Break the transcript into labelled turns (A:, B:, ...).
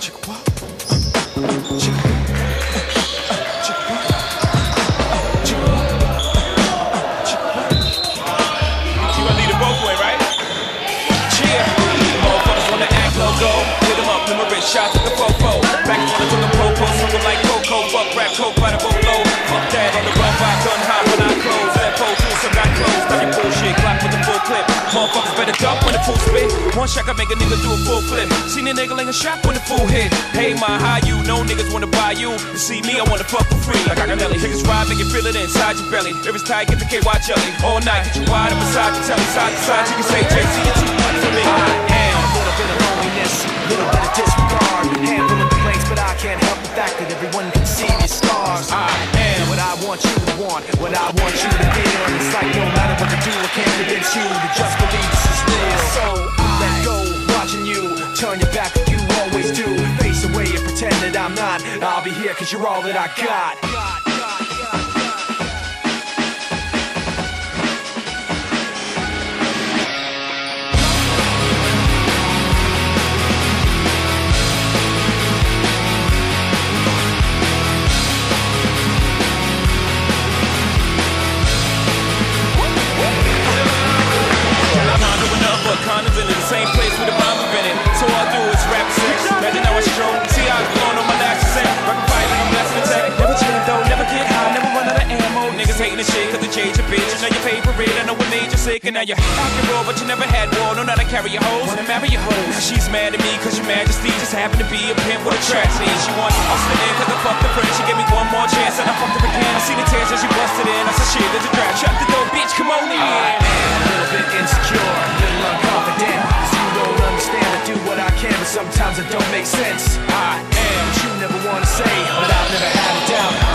A: 직파? 직파? One shot can make a nigga do a full flip. Seen a nigga laying a shot when the full hit. Hey, my how you? No niggas wanna buy you. You see me, I wanna fuck for free. Like Aganelli. Niggas ride, make you feel it inside your belly. If it's tight, get the KY jelly. All night, get you wide up beside your telly. Side to side, you can say JC, you're too much for me. I am.
B: A little bit of loneliness, a little bit of disregard. Handful of complaints, but I can't help the fact that everyone can see these scars.
A: I am.
B: What I want you to want, what I want you to feel. And it's like no matter what to do, I can't convince you to just believe this is real. Not. I'll be here cause you're all that I got.
A: Hating the shit cause they change your bitch. You know your favorite, I know what made you sick. And now you're and roll, but you never had war. No, how to carry your hoes. Wanna marry your hoes. Now she's mad at me cause your majesty just happened to be a pimp with a tragedy. She wants Austin in cause I fucked the friend. She gave me one more chance and I fucked her again. I see the tears as she busted in. I said shit, there's a drag. Shut the door, bitch, come on in.
B: I am A little bit insecure, a little unconfident. Cause you don't understand, I do what I can, but sometimes it don't make sense. I am what you never wanna say, but I've never had a doubt.